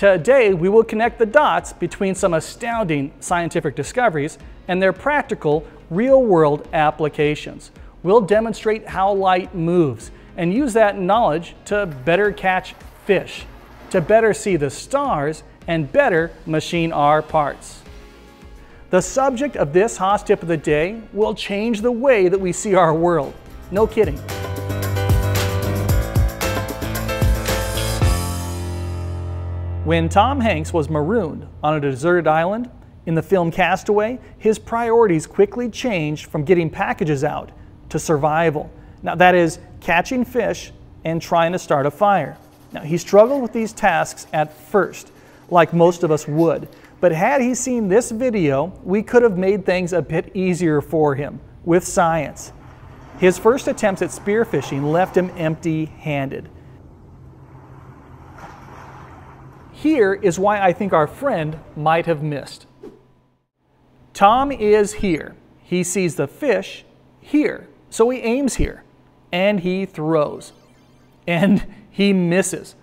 Today, we will connect the dots between some astounding scientific discoveries and their practical, real-world applications. We'll demonstrate how light moves and use that knowledge to better catch fish, to better see the stars, and better machine our parts. The subject of this Haas tip of the day will change the way that we see our world. No kidding. When Tom Hanks was marooned on a deserted island in the film Castaway, his priorities quickly changed from getting packages out to survival. Now, that is catching fish and trying to start a fire. Now, he struggled with these tasks at first, like most of us would. But had he seen this video, we could have made things a bit easier for him with science. His first attempts at spearfishing left him empty handed. Here is why I think our friend might have missed. Tom is here. He sees the fish here, so he aims here and he throws. And he misses.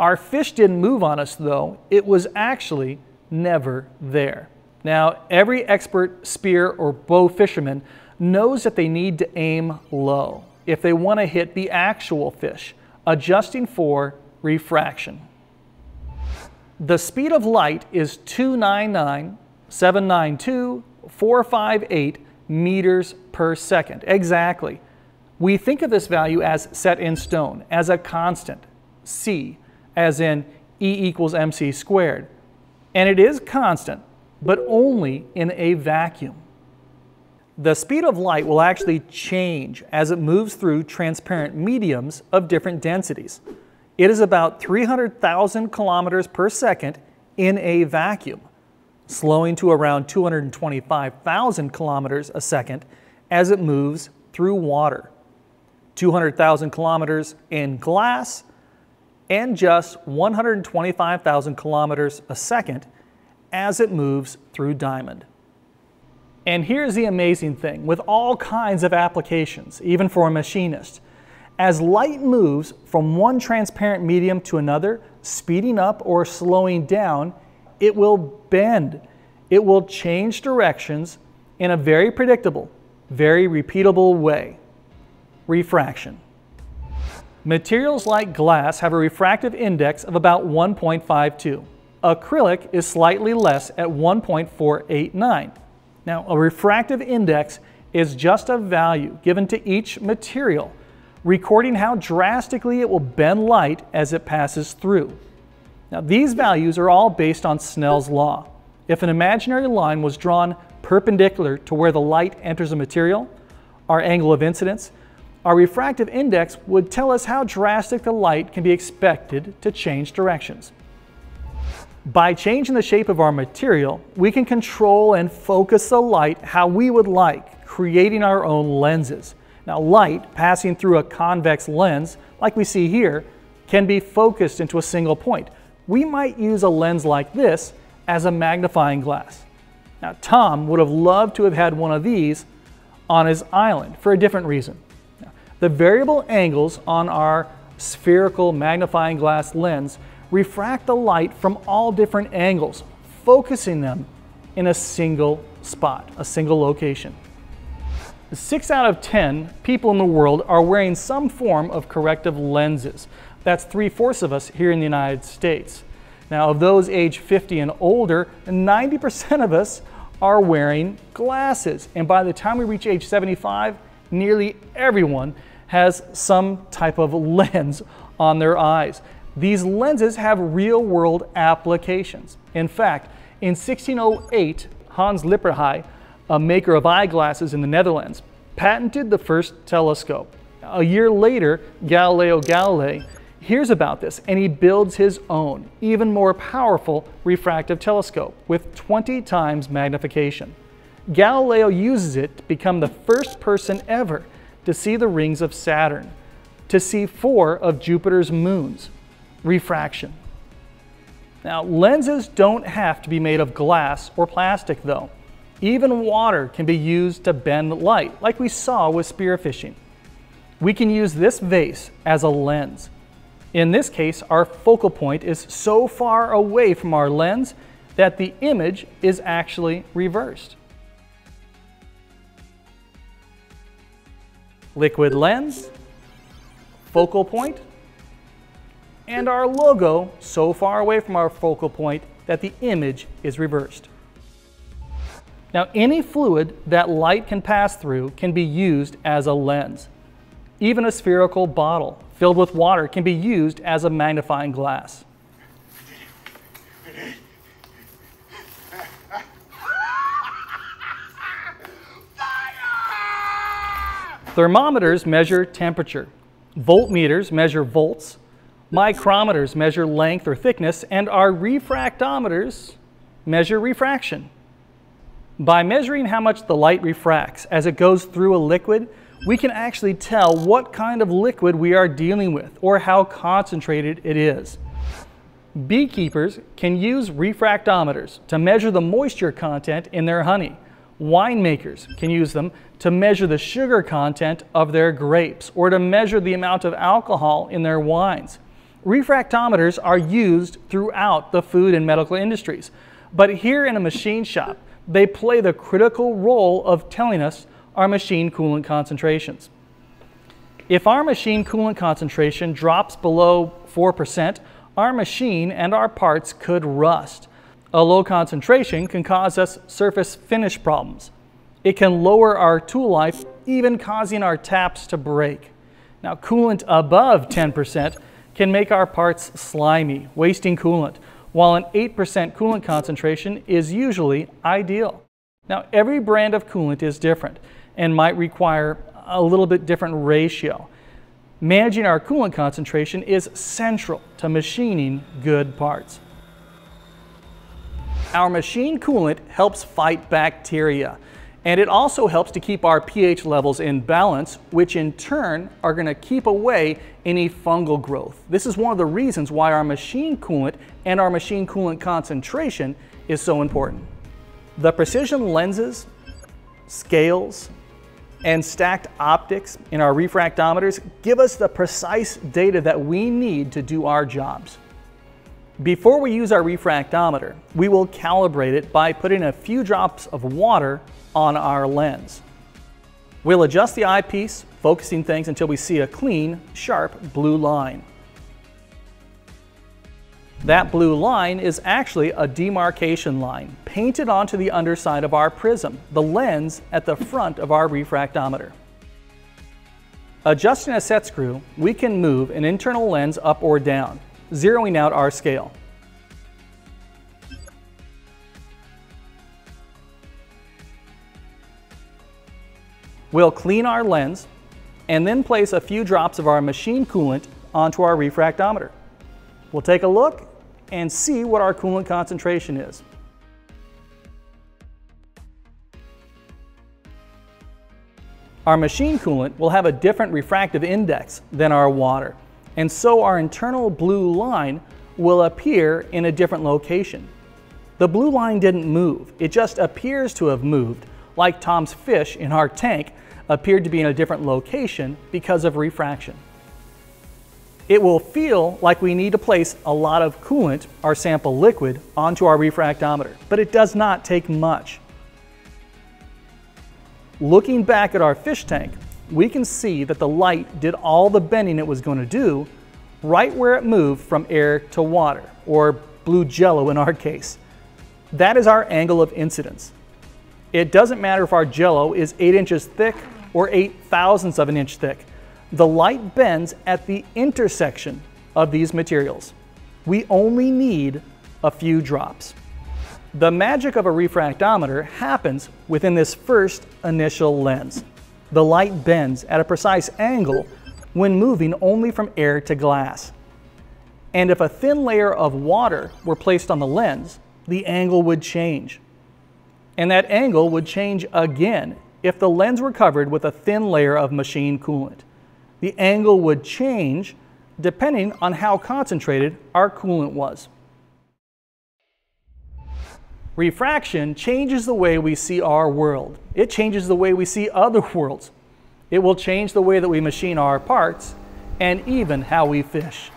Our fish didn't move on us though, it was actually never there. Now, every expert spear or bow fisherman knows that they need to aim low if they want to hit the actual fish, adjusting for refraction. The speed of light is 299,792,458 meters per second. Exactly. We think of this value as set in stone, as a constant, c, as in E equals mc squared. And it is constant, but only in a vacuum. The speed of light will actually change as it moves through transparent mediums of different densities. It is about 300,000 kilometers per second in a vacuum, slowing to around 225,000 kilometers a second as it moves through water. 200,000 kilometers in glass, and just 125,000 kilometers a second as it moves through diamond. And here's the amazing thing, with all kinds of applications, even for a machinist, as light moves from one transparent medium to another, speeding up or slowing down, it will bend. It will change directions in a very predictable, very repeatable way refraction. Materials like glass have a refractive index of about 1.52. Acrylic is slightly less at 1.489. Now, a refractive index is just a value given to each material, recording how drastically it will bend light as it passes through. Now, these values are all based on Snell's law. If an imaginary line was drawn perpendicular to where the light enters a material, our angle of incidence, our refractive index would tell us how drastic the light can be expected to change directions. By changing the shape of our material, we can control and focus the light how we would like, creating our own lenses. Now light passing through a convex lens, like we see here, can be focused into a single point. We might use a lens like this as a magnifying glass. Now Tom would have loved to have had one of these on his island for a different reason. The variable angles on our spherical magnifying glass lens refract the light from all different angles, focusing them in a single spot, a single location. Six out of 10 people in the world are wearing some form of corrective lenses. That's three-fourths of us here in the United States. Now, of those age 50 and older, 90% of us are wearing glasses. And by the time we reach age 75, nearly everyone has some type of lens on their eyes. These lenses have real world applications. In fact, in 1608, Hans Lippershey, a maker of eyeglasses in the Netherlands, patented the first telescope. A year later, Galileo Galilei hears about this and he builds his own, even more powerful refractive telescope with 20 times magnification. Galileo uses it to become the first person ever to see the rings of Saturn, to see four of Jupiter's moons, refraction. Now, lenses don't have to be made of glass or plastic though. Even water can be used to bend light, like we saw with spearfishing. We can use this vase as a lens. In this case, our focal point is so far away from our lens that the image is actually reversed. Liquid lens, focal point, and our logo so far away from our focal point that the image is reversed. Now, any fluid that light can pass through can be used as a lens. Even a spherical bottle filled with water can be used as a magnifying glass. Thermometers measure temperature. Voltmeters measure volts. Micrometers measure length or thickness, and our refractometers measure refraction. By measuring how much the light refracts as it goes through a liquid, we can actually tell what kind of liquid we are dealing with or how concentrated it is. Beekeepers can use refractometers to measure the moisture content in their honey. Winemakers can use them to measure the sugar content of their grapes or to measure the amount of alcohol in their wines. Refractometers are used throughout the food and medical industries, but here in a machine shop, they play the critical role of telling us our machine coolant concentrations. If our machine coolant concentration drops below 4%, our machine and our parts could rust. A low concentration can cause us surface finish problems. It can lower our tool life, even causing our taps to break. Now, coolant above 10% can make our parts slimy, wasting coolant, while an 8% coolant concentration is usually ideal. Now, every brand of coolant is different and might require a little bit different ratio. Managing our coolant concentration is central to machining good parts. Our machine coolant helps fight bacteria. And it also helps to keep our pH levels in balance, which in turn are going to keep away any fungal growth. This is one of the reasons why our machine coolant and our machine coolant concentration is so important. The precision lenses, scales, and stacked optics in our refractometers give us the precise data that we need to do our jobs. Before we use our refractometer, we will calibrate it by putting a few drops of water on our lens. We'll adjust the eyepiece, focusing things until we see a clean, sharp blue line. That blue line is actually a demarcation line painted onto the underside of our prism, the lens at the front of our refractometer. Adjusting a set screw, we can move an internal lens up or down, zeroing out our scale. We'll clean our lens and then place a few drops of our machine coolant onto our refractometer. We'll take a look and see what our coolant concentration is. Our machine coolant will have a different refractive index than our water, and so our internal blue line will appear in a different location. The blue line didn't move, it just appears to have moved, like Tom's fish in our tank appeared to be in a different location because of refraction. It will feel like we need to place a lot of coolant, our sample liquid, onto our refractometer, but it does not take much. Looking back at our fish tank, we can see that the light did all the bending it was going to do right where it moved from air to water, or blue jello in our case. That is our angle of incidence. It doesn't matter if our jello is 8 inches thick or 8 thousandths of an inch thick. The light bends at the intersection of these materials. We only need a few drops. The magic of a refractometer happens within this first initial lens. The light bends at a precise angle when moving only from air to glass. And if a thin layer of water were placed on the lens, the angle would change. And that angle would change again if the lens were covered with a thin layer of machine coolant. The angle would change depending on how concentrated our coolant was. Refraction changes the way we see our world. It changes the way we see other worlds. It will change the way that we machine our parts and even how we fish.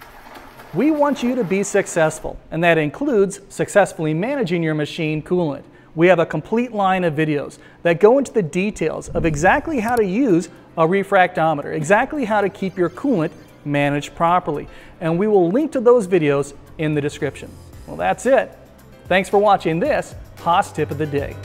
We want you to be successful, and that includes successfully managing your machine coolant. We have a complete line of videos that go into the details of exactly how to use a refractometer, exactly how to keep your coolant managed properly. And we will link to those videos in the description. Well, that's it. Thanks for watching this Haas Tip of the Day.